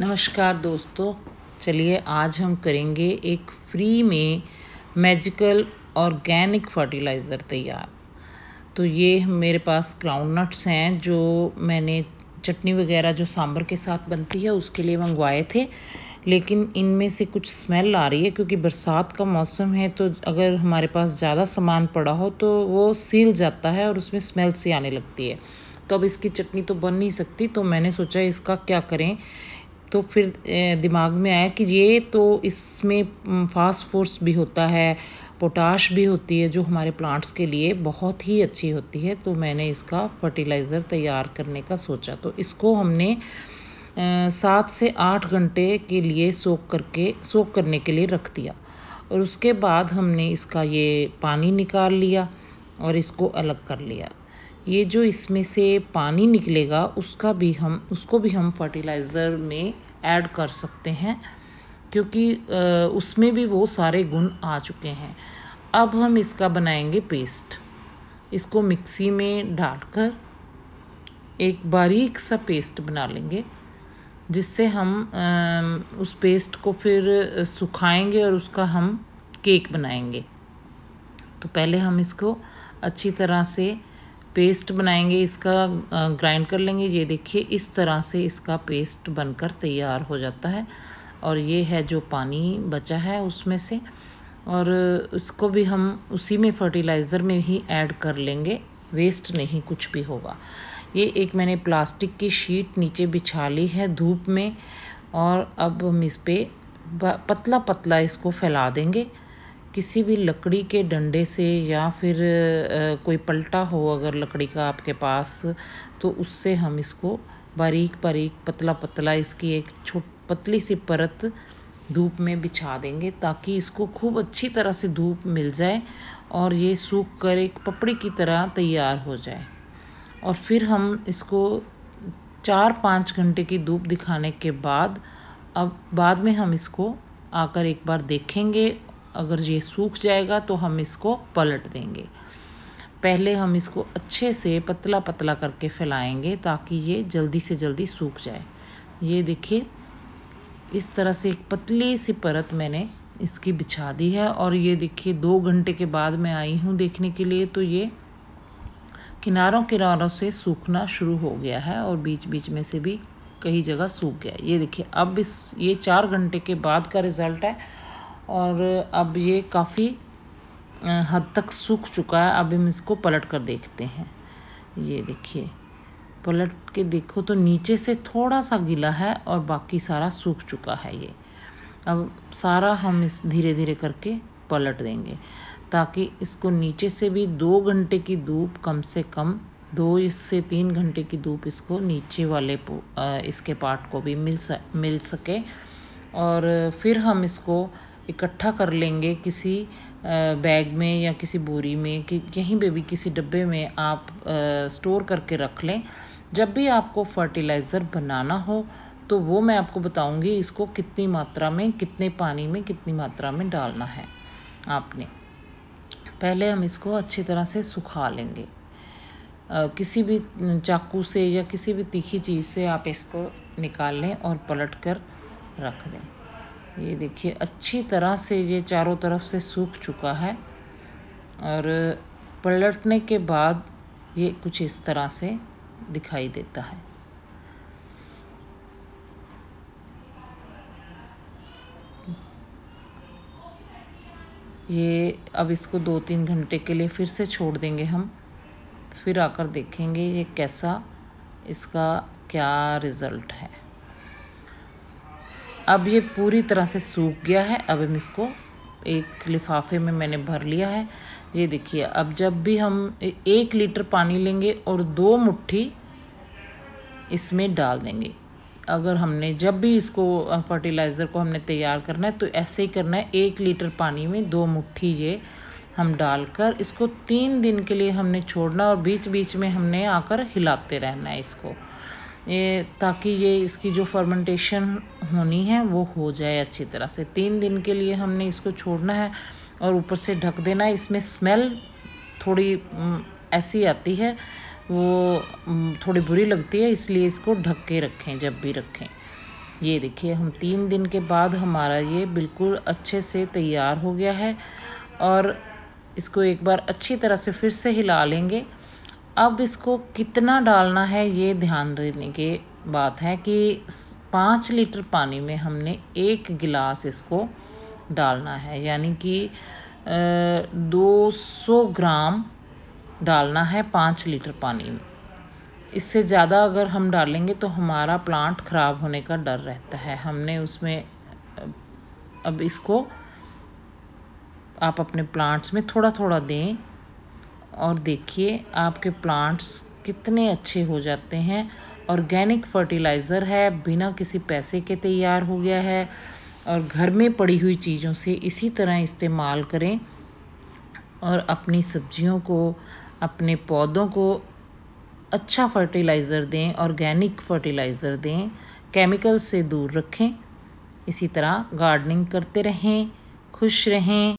नमस्कार दोस्तों, चलिए आज हम करेंगे एक फ्री में मैजिकल ऑर्गेनिक फर्टिलाइज़र तैयार। तो ये मेरे पास ग्राउंड नट्स हैं, जो मैंने चटनी वगैरह, जो सांभर के साथ बनती है, उसके लिए मंगवाए थे। लेकिन इनमें से कुछ स्मेल आ रही है, क्योंकि बरसात का मौसम है तो अगर हमारे पास ज़्यादा सामान पड़ा हो तो वो सील जाता है और उसमें स्मेल सी आने लगती है। तो अब इसकी चटनी तो बन नहीं सकती तो मैंने सोचा इसका क्या करें? तो फिर दिमाग में आया कि ये तो इसमें फास्फोर्स भी होता है पोटाश भी होती है, जो हमारे प्लांट्स के लिए बहुत ही अच्छी होती है। तो मैंने इसका फर्टिलाइज़र तैयार करने का सोचा। तो इसको हमने सात से आठ घंटे के लिए सोख करके सोख करने के लिए रख दिया। और उसके बाद हमने इसका ये पानी निकाल लिया और इसको अलग कर लिया। ये जो इसमें से पानी निकलेगा, उसका भी हम, उसको भी हम फर्टिलाइज़र में ऐड कर सकते हैं, क्योंकि उसमें भी वो सारे गुण आ चुके हैं। अब हम इसका बनाएँगे पेस्ट इसको मिक्सी में डालकर एक बारीक सा पेस्ट बना लेंगे, जिससे हम उस पेस्ट को फिर सुखाएँगे और उसका हम केक बनाएँगे। तो पहले हम इसको अच्छी तरह से पेस्ट बनाएँगे, इसका ग्राइंड कर लेंगे। ये देखिए, इस तरह से इसका पेस्ट बनकर तैयार हो जाता है। और ये है जो पानी बचा है उसमें से। और उसको भी हम उसी में फर्टिलाइज़र में ही ऐड कर लेंगे। वेस्ट नहीं कुछ भी होगा। ये एक मैंने प्लास्टिक की शीट नीचे बिछा ली है धूप में। और अब हम इस पर पतला पतला इसको फैला देंगे। किसी भी लकड़ी के डंडे से या फिर कोई पलटा हो अगर लकड़ी का आपके पास तो उससे हम इसको बारीक बारीक पतला पतला इसकी एक छोट पतली सी परत धूप में बिछा देंगे ताकि इसको खूब अच्छी तरह से धूप मिल जाए और ये सूख कर एक पपड़ी की तरह तैयार हो जाए। और फिर हम इसको चार पाँच घंटे की धूप दिखाने के बाद, अब बाद में हम इसको आकर एक बार देखेंगे अगर ये सूख जाएगा तो हम इसको पलट देंगे। पहले हम इसको अच्छे से पतला पतला करके फैलाएँगे ताकि ये जल्दी से जल्दी सूख जाए। ये देखिए, इस तरह से एक पतली सी परत मैंने इसकी बिछा दी है और ये देखिए, दो घंटे के बाद मैं आई हूँ देखने के लिए तो ये किनारों किनारों से सूखना शुरू हो गया है और बीच बीच में से भी कई जगह सूख गया ये देखिए, अब इस, ये चार घंटे के बाद का रिज़ल्ट है और अब ये काफ़ी हद तक सूख चुका है। अब हम इसको पलट कर देखते हैं। ये देखिए, पलट के देखो तो नीचे से थोड़ा सा गीला है और बाकी सारा सूख चुका है ये। अब सारा हम इस धीरे धीरे करके पलट देंगे, ताकि इसको नीचे से भी दो घंटे की धूप कम से कम, दो से तीन घंटे की धूप इसको नीचे वाले इसके पार्ट को भी मिल सक मिल सके। और फिर हम इसको इकट्ठा कर लेंगे किसी बैग में या किसी बोरी में कि कहीं पे भी किसी डब्बे में आप स्टोर करके रख लें। जब भी आपको फर्टिलाइज़र बनाना हो तो वो मैं आपको बताऊँगी इसको कितनी मात्रा में कितने पानी में कितनी मात्रा में डालना है आपने। पहले हम इसको अच्छी तरह से सुखा लेंगे। आ, किसी भी चाकू से या किसी भी तीखी चीज़ से आप इसको निकाल लें और पलट कर रख दें। ये देखिए, अच्छी तरह से ये चारों तरफ़ से सूख चुका है और पलटने के बाद ये कुछ इस तरह से दिखाई देता है। ये अब इसको दो तीन घंटे के लिए फिर से छोड़ देंगे हम। फिर आकर देखेंगे ये कैसा, इसका क्या रिज़ल्ट है। अब ये पूरी तरह से सूख गया है। अब हम इसको एक लिफाफे में मैंने भर लिया है। ये देखिए, अब जब भी हम एक लीटर पानी लेंगे और दो मुट्ठी इसमें डाल देंगे। अगर हमने, जब भी इसको फर्टिलाइज़र को हमने तैयार करना है तो ऐसे ही करना है। एक लीटर पानी में दो मुट्ठी ये हम डालकर इसको तीन दिन के लिए हमने छोड़ना और बीच बीच में हमने आकर हिलाते रहना है इसको। ये ताकि ये इसकी जो फर्मेंटेशन होनी है, वो हो जाए अच्छी तरह से। तीन दिन के लिए हमने इसको छोड़ना है और ऊपर से ढक देना है। इसमें स्मेल थोड़ी ऐसी आती है, वो थोड़ी बुरी लगती है, इसलिए इसको ढक के रखें, जब भी रखें। ये देखिए, हम तीन दिन के बाद हमारा ये बिल्कुल अच्छे से तैयार हो गया है और इसको एक बार अच्छी तरह से फिर से हिला लेंगे। अब इसको कितना डालना है ये ध्यान देने की बात है कि पाँच लीटर पानी में हमने एक गिलास इसको डालना है। यानी कि दो सौ ग्राम डालना है पाँच लीटर पानी में। इससे ज़्यादा अगर हम डालेंगे तो हमारा प्लांट ख़राब होने का डर रहता है। हमने उसमें, अब इसको आप अपने प्लांट्स में थोड़ा थोड़ा दें। और देखिए आपके प्लांट्स कितने अच्छे हो जाते हैं। ऑर्गेनिक फर्टिलाइज़र है, बिना किसी पैसे के तैयार हो गया है। और घर में पड़ी हुई चीज़ों से इसी तरह इस्तेमाल करें और अपनी सब्जियों को, अपने पौधों को अच्छा फर्टिलाइज़र दें ऑर्गेनिक फर्टिलाइज़र दें केमिकल से दूर रखें। इसी तरह गार्डनिंग करते रहें, खुश रहें।